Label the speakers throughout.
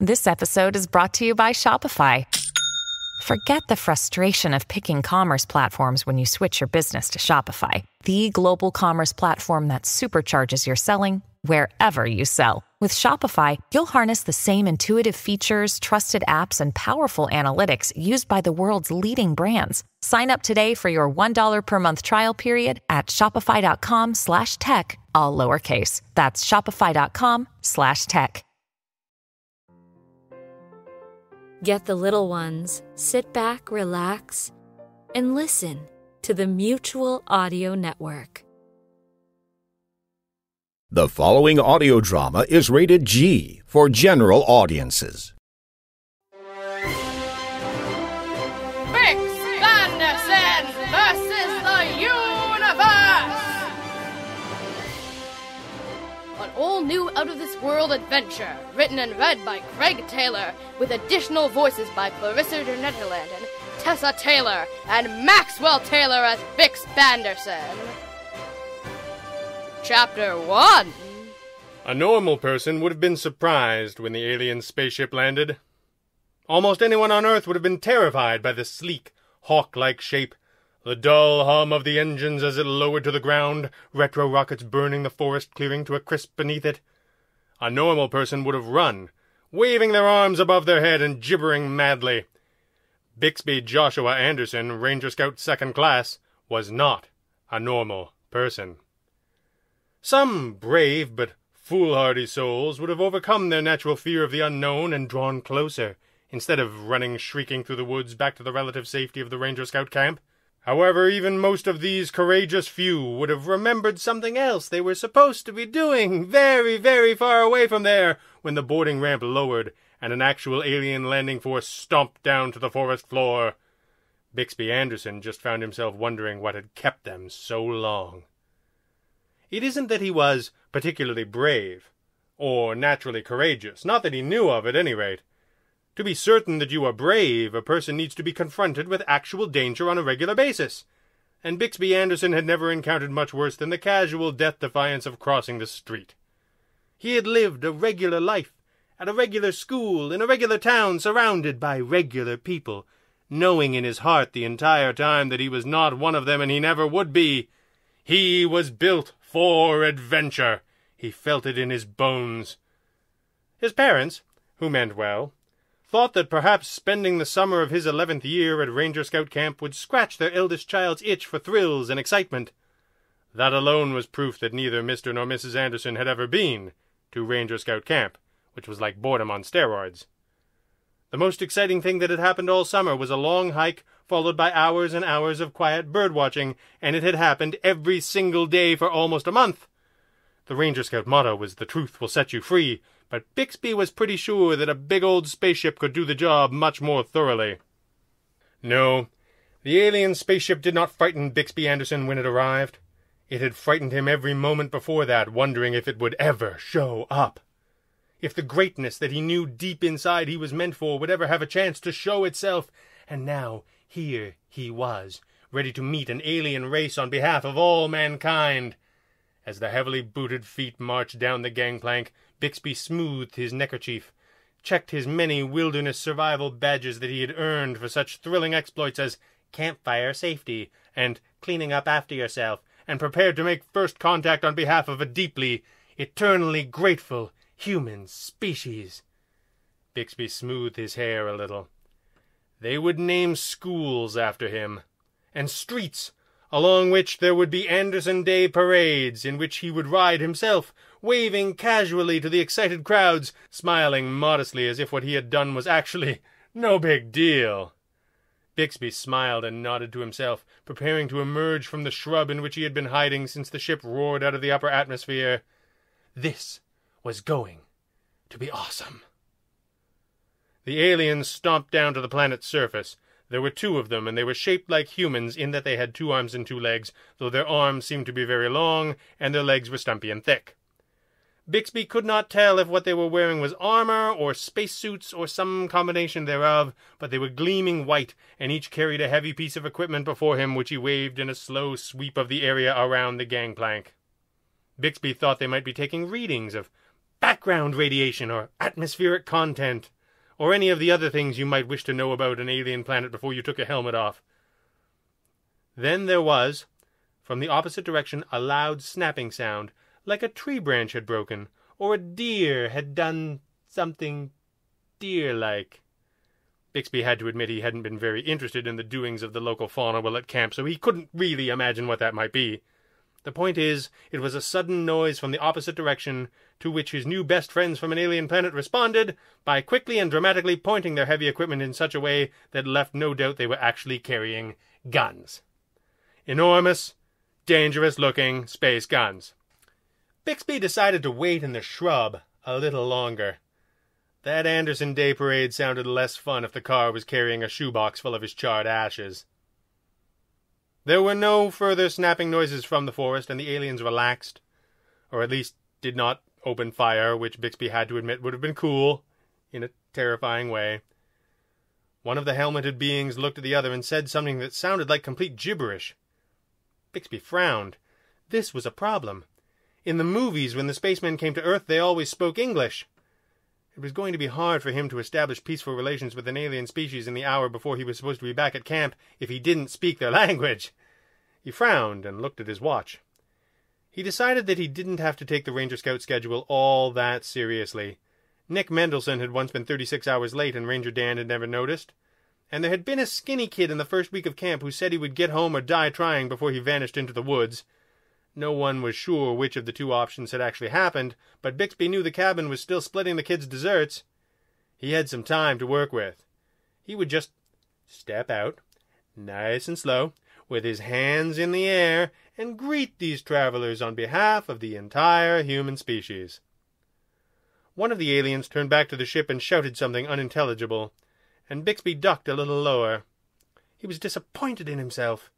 Speaker 1: This episode is brought to you by Shopify. Forget the frustration of picking commerce platforms when you switch your business to Shopify, the global commerce platform that supercharges your selling wherever you sell. With Shopify, you'll harness the same intuitive features, trusted apps, and powerful analytics used by the world's leading brands. Sign up today for your $1 per month trial period at shopify.com slash tech, all lowercase. That's shopify.com slash tech.
Speaker 2: Get the little ones, sit back, relax, and listen to the Mutual Audio Network.
Speaker 3: The following audio drama is rated G for general audiences.
Speaker 4: All new Out of This World adventure, written and read by Gregg Taylor, with additional voices by Clarissa Dernederlanden and Tessa Taylor, and Maxwell Taylor as Bix Banderson. Chapter 1
Speaker 5: A normal person would have been surprised when the alien spaceship landed. Almost anyone on Earth would have been terrified by the sleek, hawk like shape, the dull hum of the engines as it lowered to the ground, retro rockets burning the forest clearing to a crisp beneath it. A normal person would have run, waving their arms above their head and gibbering madly. Bixby Joshua Anderson, Ranger Scout Second Class, was not a normal person. Some brave but foolhardy souls would have overcome their natural fear of the unknown and drawn closer, instead of running shrieking through the woods back to the relative safety of the Ranger Scout camp. However, even most of these courageous few would have remembered something else they were supposed to be doing very, very far away from there when the boarding ramp lowered and an actual alien landing force stomped down to the forest floor. Bixby Anderson just found himself wondering what had kept them so long. It isn't that he was particularly brave, or naturally courageous, not that he knew of at any rate. To be certain that you are brave, a person needs to be confronted with actual danger on a regular basis, and Bixby Anderson had never encountered much worse than the casual death defiance of crossing the street. He had lived a regular life, at a regular school, in a regular town, surrounded by regular people, knowing in his heart the entire time that he was not one of them and he never would be. He was built for adventure. He felt it in his bones. His parents, who meant well, thought that perhaps spending the summer of his eleventh year at Ranger Scout Camp would scratch their eldest child's itch for thrills and excitement. That alone was proof that neither Mr. nor Mrs. Anderson had ever been to Ranger Scout Camp, which was like boredom on steroids. The most exciting thing that had happened all summer was a long hike followed by hours and hours of quiet bird watching, and it had happened every single day for almost a month. The Ranger Scout motto was the truth will set you free, but Bixby was pretty sure that a big old spaceship could do the job much more thoroughly. No, the alien spaceship did not frighten Bixby Anderson when it arrived. It had frightened him every moment before that, wondering if it would ever show up. If the greatness that he knew deep inside he was meant for would ever have a chance to show itself. And now, here he was, ready to meet an alien race on behalf of all mankind. As the heavily booted feet marched down the gangplank, Bixby smoothed his neckerchief, checked his many wilderness survival badges that he had earned for such thrilling exploits as campfire safety and cleaning up after yourself, and prepared to make first contact on behalf of a deeply, eternally grateful human species. Bixby smoothed his hair a little. They would name schools after him, and streets along which there would be Anderson Day parades in which he would ride himself, waving casually to the excited crowds, smiling modestly as if what he had done was actually no big deal. Bixby smiled and nodded to himself, preparing to emerge from the shrub in which he had been hiding since the ship roared out of the upper atmosphere. This was going to be awesome. The aliens stomped down to the planet's surface. There were two of them, and they were shaped like humans in that they had two arms and two legs, though their arms seemed to be very long, and their legs were stumpy and thick. Bixby could not tell if what they were wearing was armor, or spacesuits, or some combination thereof, but they were gleaming white, and each carried a heavy piece of equipment before him which he waved in a slow sweep of the area around the gangplank. Bixby thought they might be taking readings of background radiation or atmospheric content, or any of the other things you might wish to know about an alien planet before you took a helmet off. Then there was, from the opposite direction, a loud snapping sound, like a tree branch had broken, or a deer had done something deer like. Bixby had to admit he hadn't been very interested in the doings of the local fauna while at camp, so he couldn't really imagine what that might be. The point is, it was a sudden noise from the opposite direction, to which his new best friends from an alien planet responded by quickly and dramatically pointing their heavy equipment in such a way that left no doubt they were actually carrying guns. Enormous, dangerous looking space guns. Bixby decided to wait in the shrub a little longer. That Anderson Day parade sounded less fun if the car was carrying a shoebox full of his charred ashes. There were no further snapping noises from the forest, and the aliens relaxed, or at least did not open fire, which Bixby had to admit would have been cool, in a terrifying way. One of the helmeted beings looked at the other and said something that sounded like complete gibberish. Bixby frowned. This was a problem. In the movies, when the spacemen came to Earth, they always spoke English. It was going to be hard for him to establish peaceful relations with an alien species in the hour before he was supposed to be back at camp if he didn't speak their language. He frowned and looked at his watch. He decided that he didn't have to take the Ranger Scout schedule all that seriously. Nick Mendelson had once been 36 hours late and Ranger Dan had never noticed. And there had been a skinny kid in the first week of camp who said he would get home or die trying before he vanished into the woods. No one was sure which of the two options had actually happened, but Bixby knew the cabin was still splitting the kids' desserts. He had some time to work with. He would just step out, nice and slow, with his hands in the air, and greet these travelers on behalf of the entire human species. One of the aliens turned back to the ship and shouted something unintelligible, and Bixby ducked a little lower. He was disappointed in himself.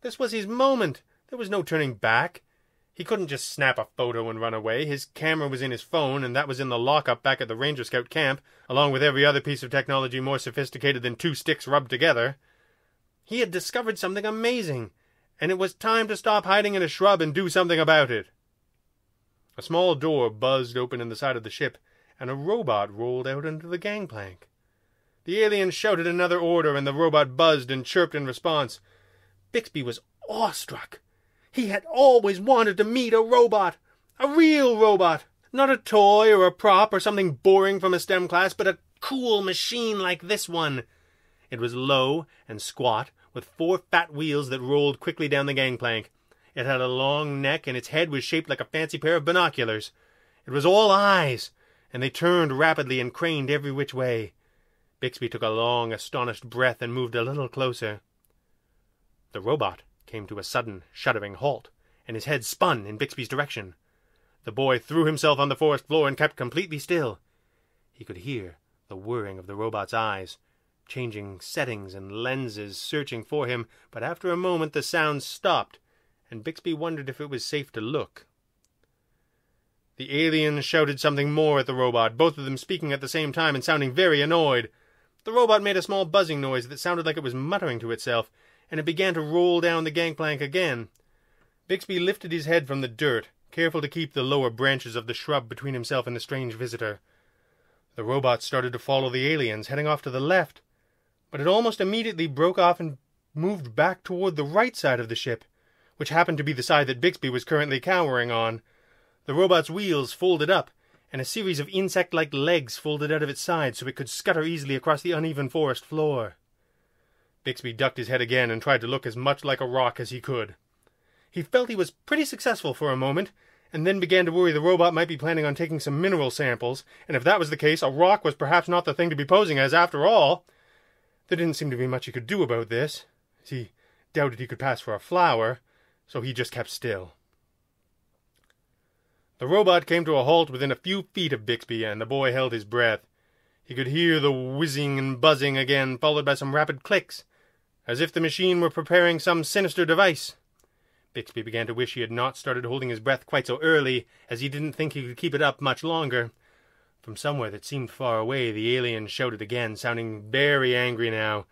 Speaker 5: This was his moment. There was no turning back. He couldn't just snap a photo and run away. His camera was in his phone, and that was in the lockup back at the Ranger Scout camp, along with every other piece of technology more sophisticated than two sticks rubbed together. He had discovered something amazing, and it was time to stop hiding in a shrub and do something about it. A small door buzzed open in the side of the ship, and a robot rolled out onto the gangplank. The alien shouted another order, and the robot buzzed and chirped in response. Bixby was awestruck. He had always wanted to meet a robot. A real robot. Not a toy or a prop or something boring from a STEM class, but a cool machine like this one. It was low and squat, with four fat wheels that rolled quickly down the gangplank. It had a long neck, and its head was shaped like a fancy pair of binoculars. It was all eyes, and they turned rapidly and craned every which way. Bixby took a long, astonished breath and moved a little closer. The robot came to a sudden, shuddering halt, and his head spun in Bixby's direction. The boy threw himself on the forest floor and kept completely still. He could hear the whirring of the robot's eyes, changing settings and lenses, searching for him, but after a moment the sound stopped, and Bixby wondered if it was safe to look. The alien shouted something more at the robot, both of them speaking at the same time and sounding very annoyed. The robot made a small buzzing noise that sounded like it was muttering to itself, and it began to roll down the gangplank again. Bixby lifted his head from the dirt, careful to keep the lower branches of the shrub between himself and the strange visitor. The robot started to follow the aliens, heading off to the left, but it almost immediately broke off and moved back toward the right side of the ship, which happened to be the side that Bixby was currently cowering on. The robot's wheels folded up, and a series of insect like legs folded out of its sides so it could scutter easily across the uneven forest floor. Bixby ducked his head again and tried to look as much like a rock as he could. He felt he was pretty successful for a moment, and then began to worry the robot might be planning on taking some mineral samples, and if that was the case, a rock was perhaps not the thing to be posing as after all. There didn't seem to be much he could do about this. He doubted he could pass for a flower, so he just kept still. The robot came to a halt within a few feet of Bixby, and the boy held his breath. He could hear the whizzing and buzzing again, followed by some rapid clicks as if the machine were preparing some sinister device. Bixby began to wish he had not started holding his breath quite so early, as he didn't think he could keep it up much longer. From somewhere that seemed far away, the alien shouted again, sounding very angry now.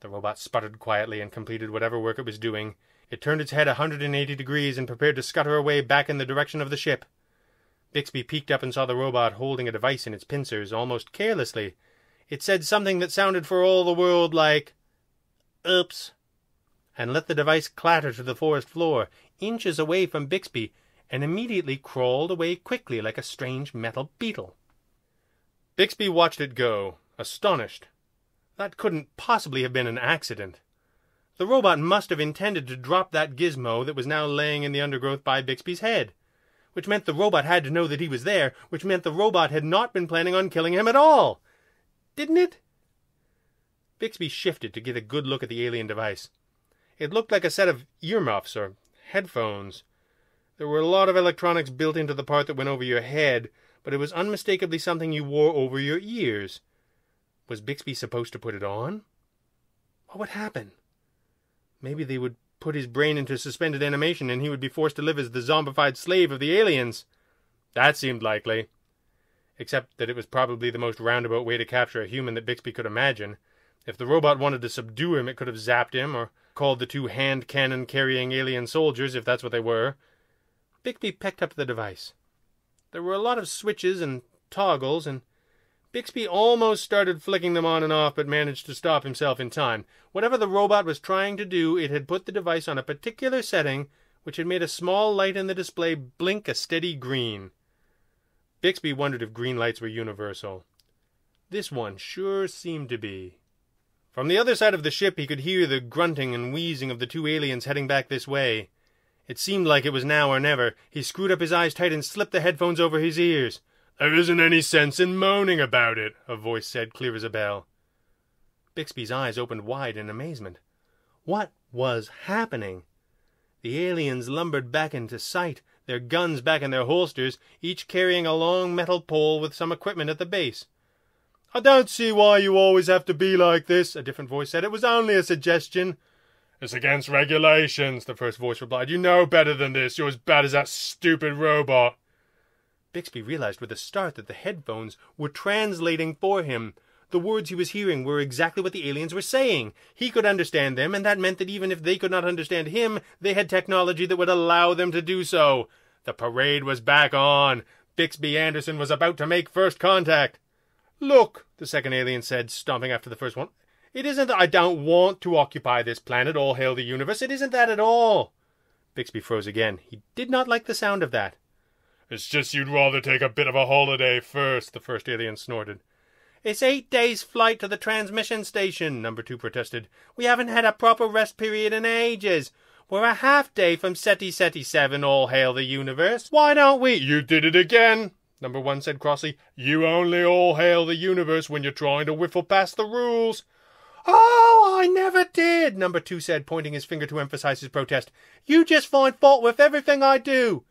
Speaker 5: The robot sputtered quietly and completed whatever work it was doing. It turned its head a 180 degrees and prepared to scutter away back in the direction of the ship. Bixby peeked up and saw the robot holding a device in its pincers almost carelessly. It said something that sounded for all the world like, Oops, and let the device clatter to the forest floor, inches away from Bixby, and immediately crawled away quickly like a strange metal beetle. Bixby watched it go, astonished. That couldn't possibly have been an accident. The robot must have intended to drop that gizmo that was now laying in the undergrowth by Bixby's head, which meant the robot had to know that he was there, which meant the robot had not been planning on killing him at all. Didn't it? Bixby shifted to get a good look at the alien device. It looked like a set of earmuffs or headphones. There were a lot of electronics built into the part that went over your head, but it was unmistakably something you wore over your ears. Was Bixby supposed to put it on? What would happen? Maybe they would put his brain into suspended animation and he would be forced to live as the zombified slave of the aliens. That seemed likely. Except that it was probably the most roundabout way to capture a human that Bixby could imagine. If the robot wanted to subdue him, it could have zapped him, or called the two hand cannon carrying alien soldiers, if that's what they were. Bixby picked up the device. There were a lot of switches and toggles, and Bixby almost started flicking them on and off, but managed to stop himself in time. Whatever the robot was trying to do, it had put the device on a particular setting, which had made a small light in the display blink a steady green. Bixby wondered if green lights were universal. This one sure seemed to be. From the other side of the ship, he could hear the grunting and wheezing of the two aliens heading back this way. It seemed like it was now or never. He screwed up his eyes tight and slipped the headphones over his ears. There isn't any sense in moaning about it, a voice said, clear as a bell. Bixby's eyes opened wide in amazement. What was happening? The aliens lumbered back into sight, their guns back in their holsters, each carrying a long metal pole with some equipment at the base. I don't see why you always have to be like this, a different voice said. It was only a suggestion. It's against regulations, the first voice replied. You know better than this. You're as bad as that stupid robot. Bixby realized with a start that the headphones were translating for him. The words he was hearing were exactly what the aliens were saying. He could understand them, and that meant that even if they could not understand him, they had technology that would allow them to do so. The parade was back on. Bixby Anderson was about to make first contact. Look, the second alien said, stomping after the first one. It isn't that I don't want to occupy this planet, all hail the universe. It isn't that at all. Bixby froze again. He did not like the sound of that. It's just you'd rather take a bit of a holiday first, the first alien snorted. It's eight days' flight to the transmission station, number two protested. We haven't had a proper rest period in ages. We're a half day from SETI SETI 7, all hail the universe. Why don't we? You did it again, number one said crossly. You only all hail the universe when you're trying to whiffle past the rules. Oh, I never did, number two said, pointing his finger to emphasize his protest. You just find fault with everything I do.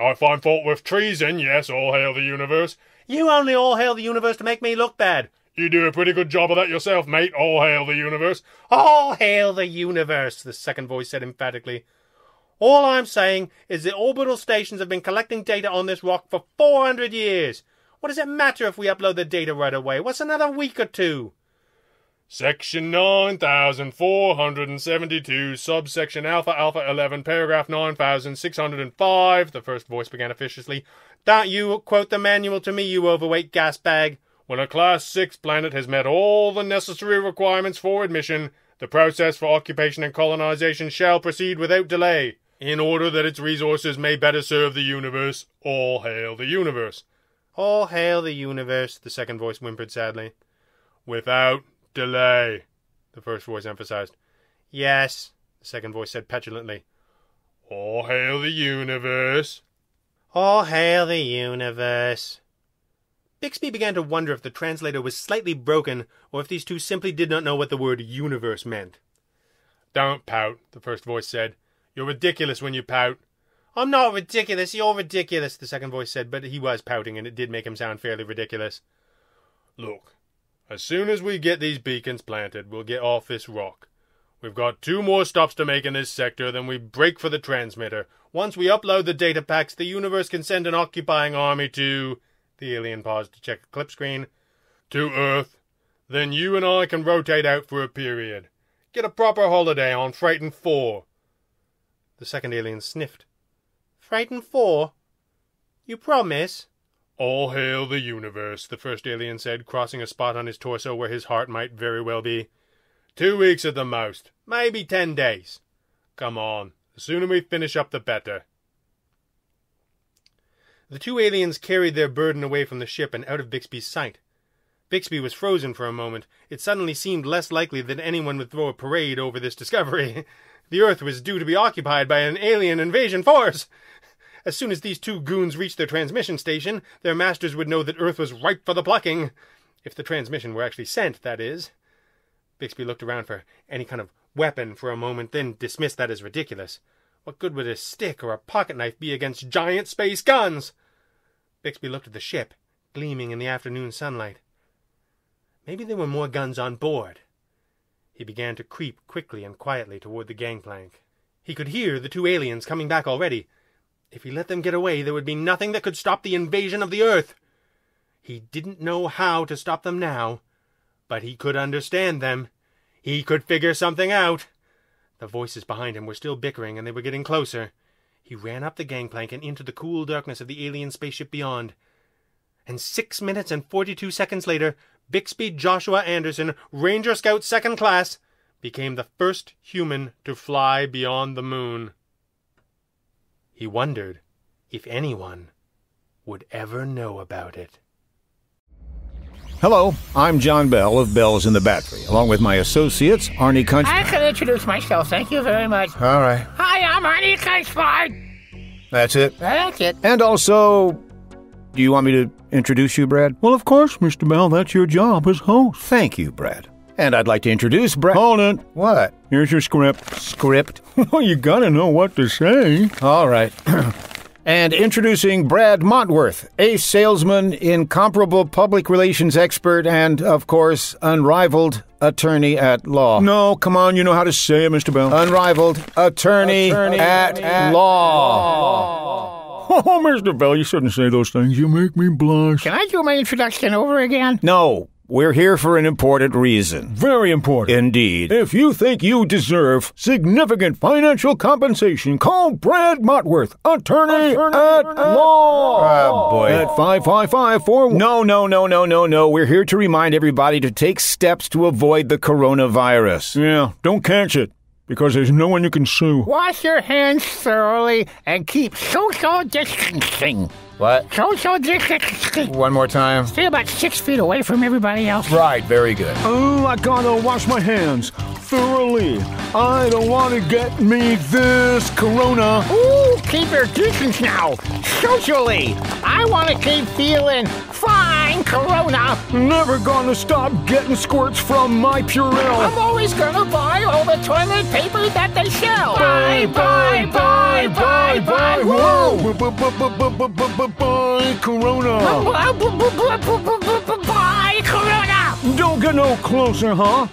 Speaker 5: I find fault with treason, yes, all hail the universe. You only all hail the universe to make me look bad. You do a pretty good job of that yourself, mate. All hail the universe. All hail the universe, the second voice said emphatically. All I'm saying is the orbital stations have been collecting data on this rock for 400 years. What does it matter if we upload the data right away? What's another week or two? Section 9472, subsection Alpha Alpha 11, paragraph 9605, the first voice began officiously. Don't you quote the manual to me, you overweight gas bag. When a Class 6 planet has met all the necessary requirements for admission, the process for occupation and colonization shall proceed without delay, in order that its resources may better serve the universe. All hail the universe. All hail the universe, the second voice whimpered sadly. Without delay, the first voice emphasized. Yes, the second voice said petulantly. All hail the universe. All hail the universe. Bixby began to wonder if the translator was slightly broken, or if these two simply did not know what the word universe meant. Don't pout, the first voice said. You're ridiculous when you pout. I'm not ridiculous, you're ridiculous, the second voice said, but he was pouting, and it did make him sound fairly ridiculous. Look, as soon as we get these beacons planted, we'll get off this rock. We've got two more stops to make in this sector, then we break for the transmitter. Once we upload the data packs, the universe can send an occupying army to. The alien paused to check a clip screen. To Earth. Then you and I can rotate out for a period. Get a proper holiday on Frighten 4. The second alien sniffed. Frighten 4? You promise? All hail the universe, the first alien said, crossing a spot on his torso where his heart might very well be. Two weeks at the most, maybe ten days. Come on, the sooner we finish up, the better. The two aliens carried their burden away from the ship and out of Bixby's sight. Bixby was frozen for a moment. It suddenly seemed less likely that anyone would throw a parade over this discovery. The Earth was due to be occupied by an alien invasion force. As soon as these two goons reached their transmission station, their masters would know that Earth was ripe for the plucking. If the transmission were actually sent, that is. Bixby looked around for any kind of weapon for a moment, then dismissed that as ridiculous. What good would a stick or a pocket knife be against giant space guns? Bixby looked at the ship, gleaming in the afternoon sunlight. Maybe there were more guns on board. He began to creep quickly and quietly toward the gangplank. He could hear the two aliens coming back already. If he let them get away, there would be nothing that could stop the invasion of the Earth. He didn't know how to stop them now, but he could understand them. He could figure something out. The voices behind him were still bickering, and they were getting closer. He ran up the gangplank and into the cool darkness of the alien spaceship beyond. And six minutes and forty-two seconds later, Bixby Joshua Anderson, Ranger Scout Second Class, became the first human to fly beyond the moon. He wondered if anyone would ever know about it.
Speaker 3: Hello, I'm John Bell of Bells in the Battery, along with my associates, Arnie Kunch.
Speaker 6: I can introduce myself. Thank you very much.
Speaker 3: All right,
Speaker 6: Hi, I'm Arnie Kunchbard.
Speaker 3: that's it.
Speaker 6: That's it.
Speaker 3: And also, do you want me to introduce you, Brad?
Speaker 7: Well, of course, Mr. Bell. That's your job as host.
Speaker 3: Thank you, Brad. And I'd like to introduce Brad.
Speaker 7: Hold it.
Speaker 3: What?
Speaker 7: Here's your script.
Speaker 3: Script?
Speaker 7: Well, you gotta know what to say.
Speaker 3: All right. and introducing Brad Montworth, ace salesman, incomparable public relations expert, and, of course, unrivaled attorney at law.
Speaker 7: No, come on, you know how to say it, Mr. Bell.
Speaker 3: Unrivaled attorney, at, law.
Speaker 7: Oh, oh Mr. Bell, you shouldn't say those things. You make me blush.
Speaker 6: Can I do my introduction over again?
Speaker 3: No, we're here for an important reason.
Speaker 7: Very important.
Speaker 3: Indeed.
Speaker 7: If you think you deserve significant financial compensation, call Brad Motworth, attorney, at law.
Speaker 3: Oh, boy.
Speaker 7: At 555
Speaker 3: No, no, no, no, no, no. We're here to remind everybody to take steps to avoid the coronavirus.
Speaker 7: Yeah, don't catch it, because there's no one you can sue.
Speaker 6: Wash your hands thoroughly and keep social distancing.
Speaker 3: What?
Speaker 6: Social distancing.
Speaker 3: One more time.
Speaker 6: Stay about six feet away from everybody else.
Speaker 3: Right, very good.
Speaker 7: Oh, I gotta wash my hands thoroughly. I don't want to get me this corona.
Speaker 6: Ooh, keep your distance now. Socially, I want to keep feeling fine, Corona.
Speaker 7: Never gonna stop getting squirts from my Purell.
Speaker 6: I'm always gonna buy all the toilet paper that they sell.
Speaker 7: Bye, bye, bye, bye, bye. Whoa! Bye, Corona.
Speaker 6: Bye, Corona.
Speaker 7: Don't get no closer, huh?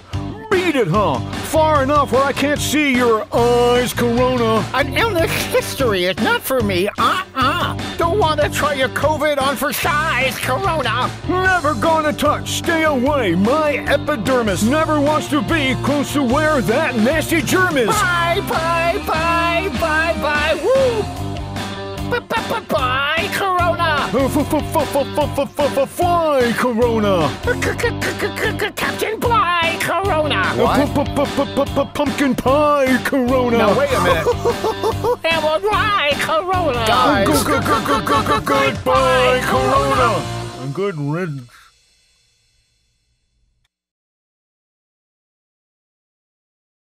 Speaker 7: Beat it, huh? Far enough where I can't see your eyes, Corona.
Speaker 6: An illness history is not for me. Uh-uh. Don't want to try your COVID on for size, Corona.
Speaker 7: Never gonna touch, stay away. My epidermis never wants to be close to where that nasty germ is.
Speaker 6: Bye, bye, bye, bye, bye. Woo. Bye, Corona.
Speaker 7: Fly, Corona.
Speaker 6: Captain Bligh, Corona.
Speaker 7: Pumpkin pie, Corona.
Speaker 3: Now, wait a minute.
Speaker 6: And we'll Corona.
Speaker 3: Guys.
Speaker 7: Goodbye, Corona. Good riddance.